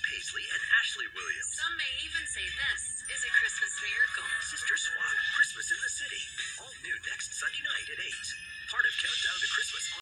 Paisley and Ashley Williams. Some may even say this is a Christmas miracle. Sister Swap, Christmas in the City. All new next Sunday night at 8. Part of Countdown to Christmas.